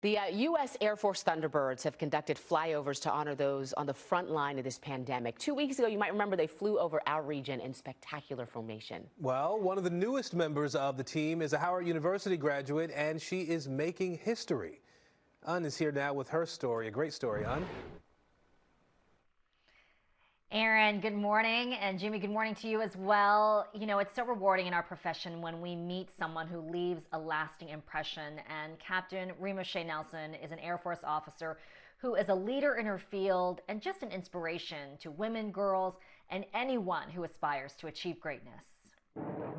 The uh, U.S. Air Force Thunderbirds have conducted flyovers to honor those on the front line of this pandemic. Two weeks ago, you might remember they flew over our region in spectacular formation. Well, one of the newest members of the team is a Howard University graduate, and she is making history. Eun is here now with her story, a great story, Eun. Aaron, good morning. And Jimmy, good morning to you as well. You know, it's so rewarding in our profession when we meet someone who leaves a lasting impression. And Captain Remoshay Nelson is an Air Force officer who is a leader in her field and just an inspiration to women, girls, and anyone who aspires to achieve greatness.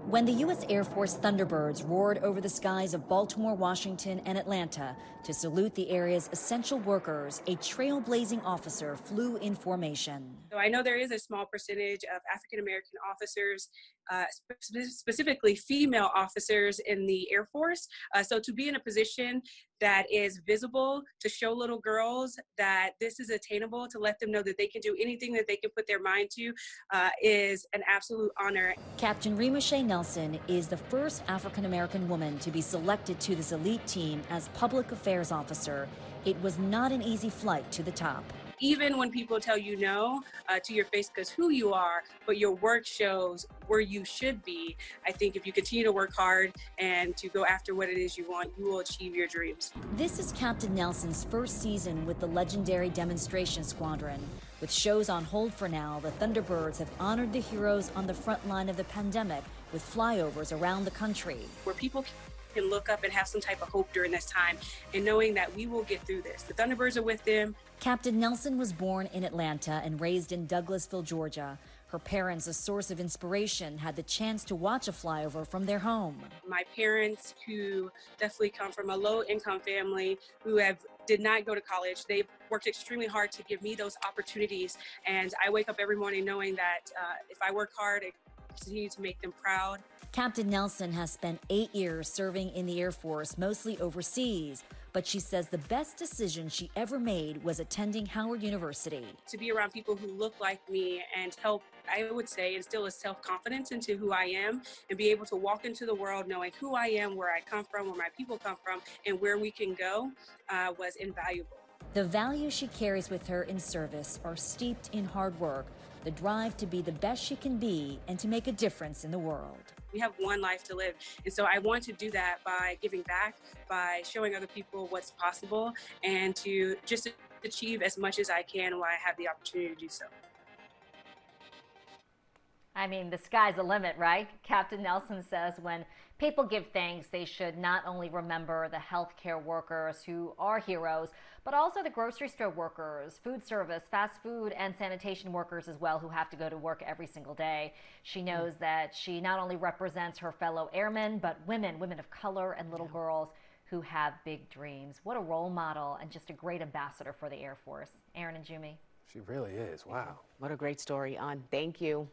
When the U.S. Air Force Thunderbirds roared over the skies of Baltimore, Washington, and Atlanta to salute the area's essential workers, a trailblazing officer flew in formation. So I know there is a small percentage of African American officers, uh, spe- specifically female officers in the Air Force. Uh, so to be in a position that is visible to show little girls that this is attainable, to let them know that they can do anything that they can put their mind to, uh, is an absolute honor. Captain Remoshay Nelson is the first African American woman to be selected to this elite team as public affairs officer. It was not an easy flight to the top even when people tell you no uh, to your face because who you are, but your work shows where you should be. I think if you continue to work hard and to go after what it is you want, you will achieve your dreams. This is Captain Nelson's first season with the legendary Demonstration Squadron. With shows on hold for now, the Thunderbirds have honored the heroes on the front line of the pandemic with flyovers around the country. Where people can look up and have some type of hope during this time and knowing that we will get through this. The Thunderbirds are with them. Captain Nelson was born in Atlanta and raised in Douglasville, Georgia. Her parents, a source of inspiration, had the chance to watch a flyover from their home. My parents, who definitely come from a low income family, who have did not go to college. They worked extremely hard to give me those opportunities. And I wake up every morning knowing that uh, if I work hard, continue to make them proud. Captain Nelson has spent eight years serving in the Air Force, mostly overseas. But she says the best decision she ever made was attending Howard University. To be around people who look like me and help, I would say, instill a self confidence into who I am and be able to walk into the world knowing who I am, where I come from, where my people come from, and where we can go uh, was invaluable. The values she carries with her in service are steeped in hard work, the drive to be the best she can be, and to make a difference in the world. We have one life to live. And so I want to do that by giving back, by showing other people what's possible, and to just achieve as much as I can while I have the opportunity to do so. I mean, the sky's the limit, right? Captain Nelson says when people give thanks, they should not only remember the healthcare workers who are heroes, but also the grocery store workers, food service, fast food, and sanitation workers as well who have to go to work every single day. She hmm. knows that she not only represents her fellow airmen, but women, women of color, and little girls who have big dreams. What a role model and just a great ambassador for the Air Force. Aaron and Jimmy. She really is. Wow. What a great story, Eun. Thank you.